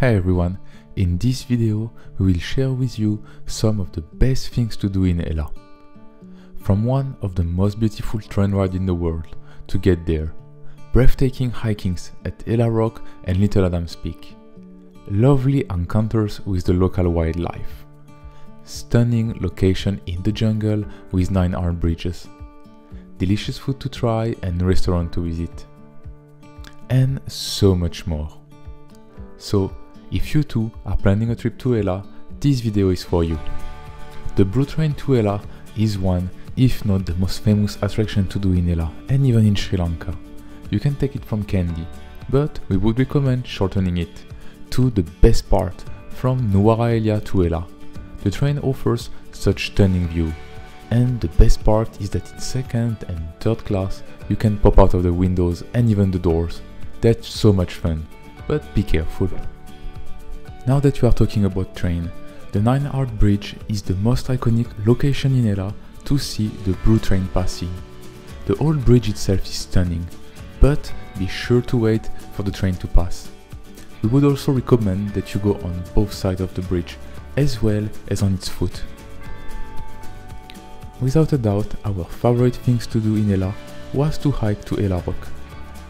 Hey everyone, in this video we will share with you some of the best things to do in Ella. From one of the most beautiful train rides in the world to get there, breathtaking hikings at Ella Rock and Little Adams Peak, lovely encounters with the local wildlife, stunning location in the jungle with 9 Arch bridges, delicious food to try and restaurant to visit, and so much more. So if you too are planning a trip to Ella, this video is for you. The Blue Train to Ella is one, if not the most famous attraction to do in Ella and even in Sri Lanka. You can take it from Kandy, but we would recommend shortening it to the best part from Nuwara to Ella. The train offers such stunning view, and the best part is that in second and third class you can pop out of the windows and even the doors. That's so much fun, but be careful. Now that we are talking about train, the Nine Arch Bridge is the most iconic location in Ella to see the blue train passing. The old bridge itself is stunning, but be sure to wait for the train to pass. We would also recommend that you go on both sides of the bridge, as well as on its foot. Without a doubt, our favorite things to do in Ella was to hike to Ella Rock.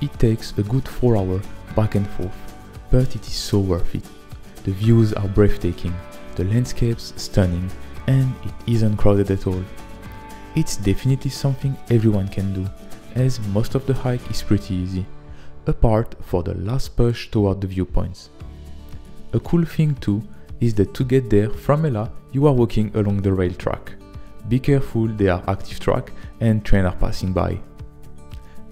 It takes a good 4 hours back and forth, but it is so worth it. The views are breathtaking, the landscapes stunning, and it isn't crowded at all. It's definitely something everyone can do, as most of the hike is pretty easy, apart for the last push toward the viewpoints. A cool thing too is that to get there from Ella, you are walking along the rail track. Be careful, they are active track and trains are passing by.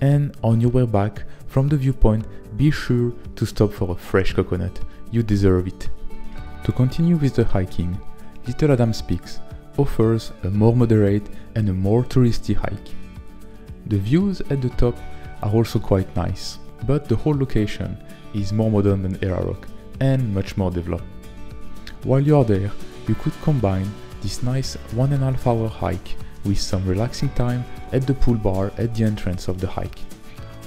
And on your way back from the viewpoint, be sure to stop for a fresh coconut you deserve it. To continue with the hiking, Little Adams Peaks offers a more moderate and a more touristy hike. The views at the top are also quite nice, but the whole location is more modern than Ella Rock and much more developed. While you are there, you could combine this nice one and a half hour hike with some relaxing time at the pool bar at the entrance of the hike,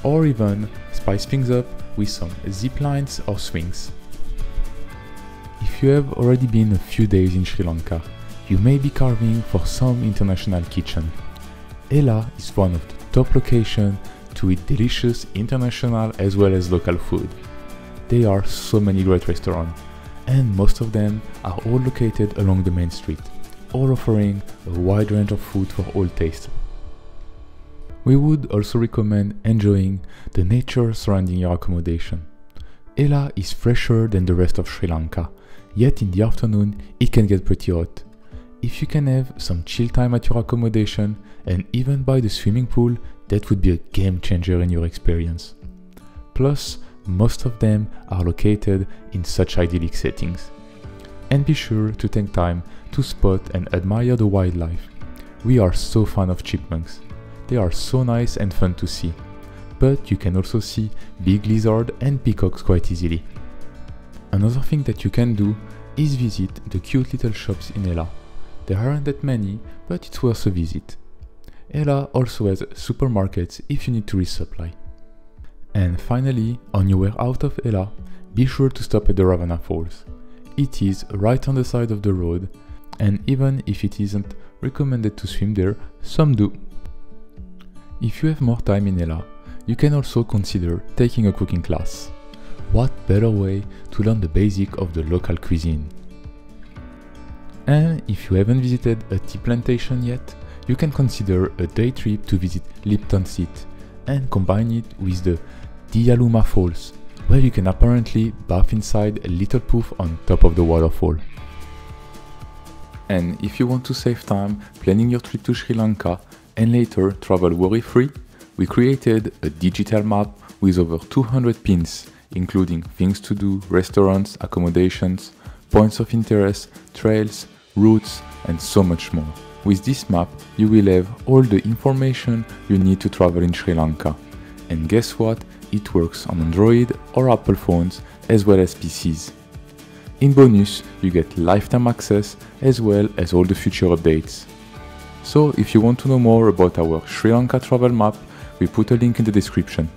or even spice things up with some zip lines or swings. If you have already been a few days in Sri Lanka, you may be carving for some international kitchen. Ella is one of the top locations to eat delicious international as well as local food. There are so many great restaurants, and most of them are all located along the main street, all offering a wide range of food for all tastes. We would also recommend enjoying the nature surrounding your accommodation. Ella is fresher than the rest of Sri Lanka yet in the afternoon it can get pretty hot. If you can have some chill time at your accommodation and even by the swimming pool, that would be a game changer in your experience. Plus, most of them are located in such idyllic settings. And be sure to take time to spot and admire the wildlife. We are so fond of chipmunks. They are so nice and fun to see. But you can also see big lizard and peacocks quite easily. Another thing that you can do is visit the cute little shops in Ella. There aren't that many, but it's worth a visit. Ella also has supermarkets if you need to resupply. And finally, on your way out of Ella, be sure to stop at the Ravana Falls. It is right on the side of the road, and even if it isn't recommended to swim there, some do. If you have more time in Ella, you can also consider taking a cooking class what better way to learn the basic of the local cuisine? And if you haven't visited a tea plantation yet, you can consider a day trip to visit Lipton Seat and combine it with the Diyaluma Falls, where you can apparently bath inside a little poof on top of the waterfall. And if you want to save time planning your trip to Sri Lanka and later travel worry-free, we created a digital map with over 200 pins including things to do, restaurants, accommodations, points of interest, trails, routes, and so much more. With this map, you will have all the information you need to travel in Sri Lanka. And guess what? It works on Android or Apple phones as well as PCs. In bonus, you get lifetime access as well as all the future updates. So if you want to know more about our Sri Lanka travel map, we put a link in the description.